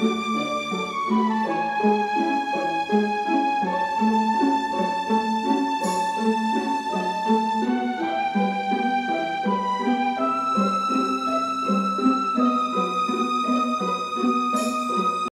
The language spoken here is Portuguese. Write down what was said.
Música